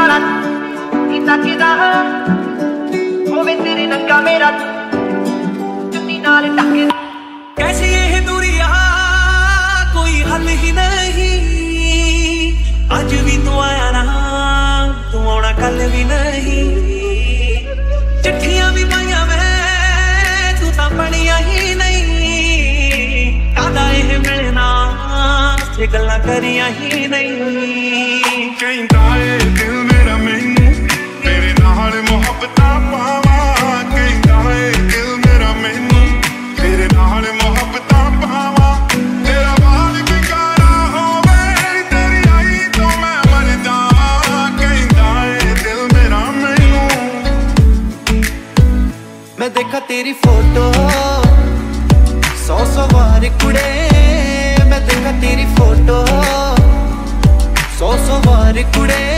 pangarap Cita-citahan Kuminti rin ang kamerat Yung tinalin akin कैसी ये दूरिया कोई हल ही नहीं आज भी तू आया ना तू आना कल भी नहीं चिट्ठियां भी पाइया मैं तू तो पढ़िया ही नहीं कादा ये मिलना से गल्ला करिया ही नहीं कहीं दिल में ਨਾਲ ਮੁਹੱਬਤਾਂ ਪਾਵਾਂ, ਕਹਿੰਦਾ ਏ ਦਿਲ ਮੇਰਾ ਮੈਨੂੰ, ਤੇਰੇ ਨਾਲ ਮੁਹੱਬਤਾਂ ਪਾਵਾਂ। ਤੇਰਾ ਵਾਲ ਬਿਕਾਰਾ ਹੋਵੇ, ਤੇਰੀ ਆਈ ਤੋਂ ਮੈਂ ਮਰ ਕਹਿੰਦਾ ਏ ਦਿਲ ਮੇਰਾ ਮੈਨੂੰ। ਮੈਂ ਦੇਖਾ ਤੇਰੀ ਫੋਟੋ, ਸੌ ਸੌ ਵਾਰ ਕੁੜੇ। ਮੈਂ ਦੇਖਾ ਤੇਰੀ ਫੋਟੋ, ਸੌ ਸੌ ਵਾਰ ਕੁੜੇ।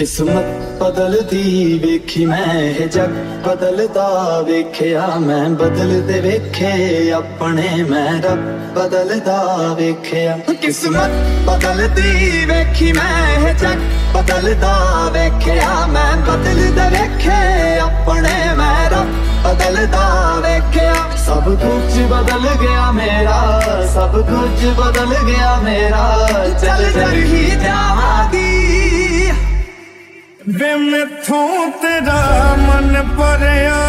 ਕਿਸਮਤ ਬਦਲਦੀ ਵੇਖੀ ਮੈਂ ਇਹ ਜੱਗ ਬਦਲਦਾ ਵੇਖਿਆ ਮੈਂ, ਬਦਲਦੇ ਵੇਖੇ ਆਪਣੇ ਮੈਂ, ਰੱਬ ਬਦਲਦਾ ਵੇਖਿਆ। ਕਿਸਮਤ ਬਦਲਦੀ ਵੇਖੀ ਮੈਂ ਇਹ ਜੱਗ ਬਦਲਦਾ ਵੇਖਿਆ ਮੈਂ, ਬਦਲਦੇ ਵੇਖੇ ਆਪਣੇ ਮੈਂ, ਰੱਬ ਬਦਲਦਾ ਵੇਖਿਆ। ਸਭ ਕੁਝ ਬਦਲ ਗਿਆ ਮੇਰਾ, ਸਭ ਕੁਝ ਬਦਲ ਗਿਆ ਮੇਰਾ, ਚੱਲ ਜਰ ਹੀ ਜਾਵਾਂਗੀ। ਵੇ ਮੈਥੋਂ ਤੇਰਾ ਮਨ ਭਰਿਆ।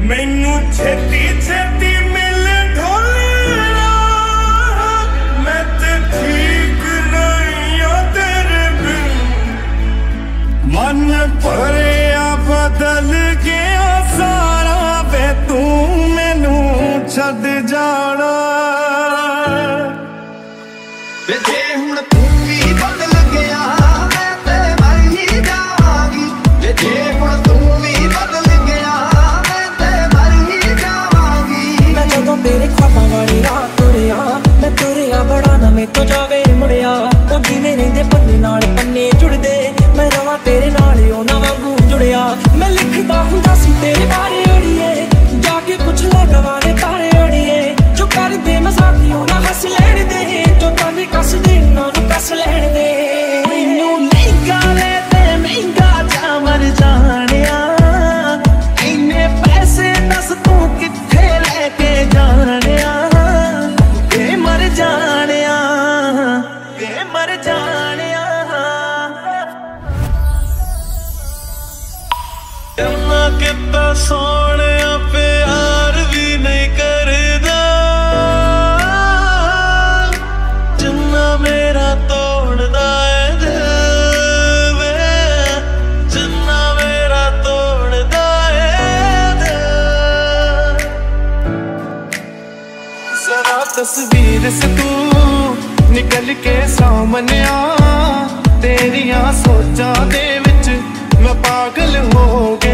ਮੈਨੂੰ ਛੇਤੀ ਛੇਤੀ ਮਿਲ ਢੋਲਣਾ। ਮੈਂ ਤੇ ਠੀਕ ਨਹੀਂ ਆ ਤੇਰੇ ਬਿਨ। ਮਨ ਭਰਿਆ ਬਦਲ ਗਿਆ ਸਾਰਾ ਵੇ, ਤੂੰ ਮੈਨੂੰ ਛੱਡ ਜਾ। ਮੈਂ ਲਿਖਦਾ ਹੁੰਦਾ ਸੀ ਤੇਰੇ ਬਾਰੇ ਅੜੀਏ। ਜਾ ਕੇ ਪੁੱਛ ਲੈ ਗਵਾਰੇ। ਕਿਤਾ ਸੋਹਣਿਆ ਪਿਆਰ ਵੀ ਨਹੀਂ ਕਰਦਾ। ਜਿੰਨਾ ਮੇਰਾ ਤੋੜਦਾ ਏ ਦਿਲ ਵੇ, ਜਿੰਨਾ ਮੇਰਾ ਤੋੜਦਾ ਏ ਦਿਲ। ਜ਼ਰਾ ਤਸਵੀਰ ਸੇ ਤੂੰ ਨਿਕਲ ਕੇ ਸਾਹਮਣੇ ਆ। ਤੇਰੀਆਂ ਸੋਚਾਂ ਦੇ ਵਿੱਚ ਮੈਂ ਪਾਗਲ ਹੋ ਗਿਆ